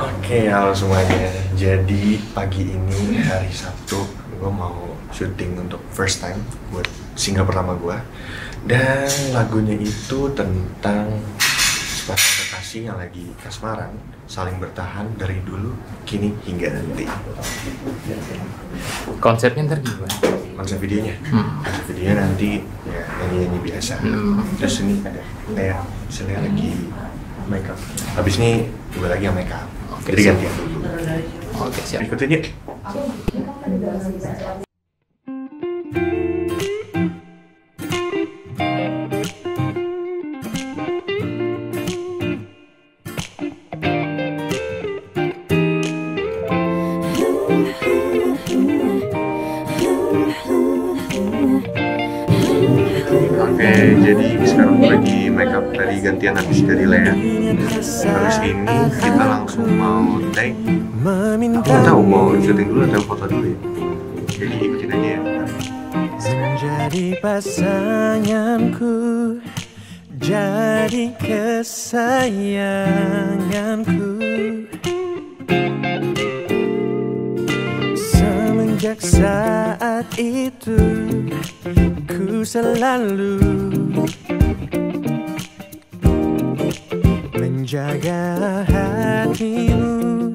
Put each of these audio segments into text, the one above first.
Oke, halo semuanya. Jadi pagi ini hari Sabtu, gue mau syuting untuk first time buat single pertama gue. Dan lagunya itu tentang sepasang kekasih yang lagi kasmaran, saling bertahan dari dulu, kini hingga nanti. Konsepnya ntar gimana? Konsep videonya, Hmm. konsep videonya nanti ya nyanyi-nyanyi biasa. Hmm. Terus ini ada Lea, si Lea lagi make up. Habis ini gue lagi yang make Oke, Jadi siap. gantian dulu. Oke siap. Ikutin yuk. Oke, jadi sekarang gue lagi make up tadi gantian habis dari Lea. Habis ini kita langsung mau take. Aku tahu mau syuting dulu atau foto dulu ya. Jadi ikutin aja ya. Menjadi pasanganku Jadi kesayanganku Semenjak saat itu Ku selalu Menjaga hatimu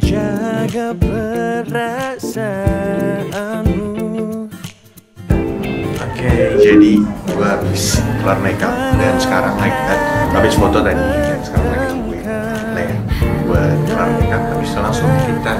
Jaga perasaanmu. Oke, jadi gue habis kelar make up dan sekarang lagi eh, habis foto tadi dan sekarang lagi nungguin Lea buat kelar make up habis itu langsung kita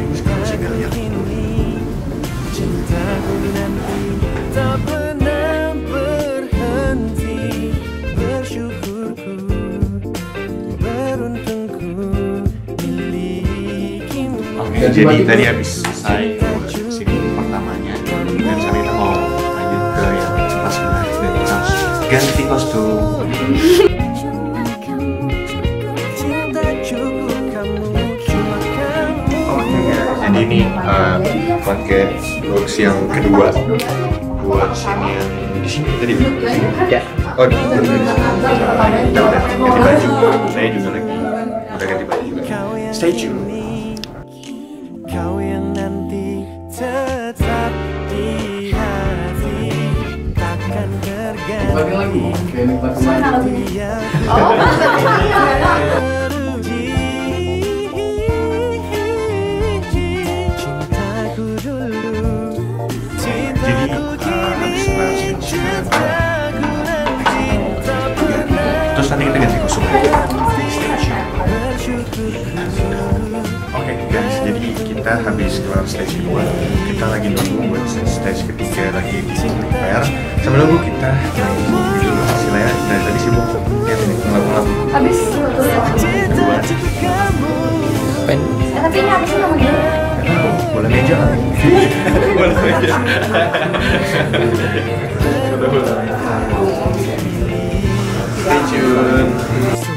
Oke, jadi tadi habis selesai scene pertamanya dan sekarang kita mau lanjut ke yang sebelah sebelah dan kita harus ganti kostum. Cinta cukup kamu, cuma kamu Jadi ini uh, pakai looks yang kedua buat scene yang di sini tadi. Ya. Oh, di sini. Kita udah ganti baju. Saya juga lagi udah ganti baju juga. Stay tune. Kau yang nanti tetap di hati. Takkan terganti. Cintaku kita habis kelar stage kedua. Kita lagi nunggu buat stage ketiga lagi di prepare Sambil nunggu kita nyanyi dulu Si Lea dari tadi sibuk. Lihat ini ngelap-ngelap Habis kedua Pen. Eh, tapi ini gini. Gak tahu, bola meja. Bola meja. Stay tune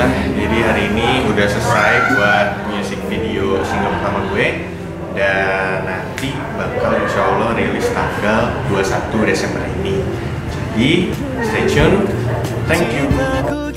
Alhamdulillah, jadi hari ini udah selesai buat music video single pertama gue. Dan nanti bakal insya Allah rilis tanggal 21 Desember ini. Jadi stay tune, thank you